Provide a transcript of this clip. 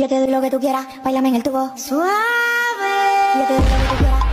Yo te doy lo que tú quieras, bailame en el tubo. Suave. Yo te doy lo que quieras.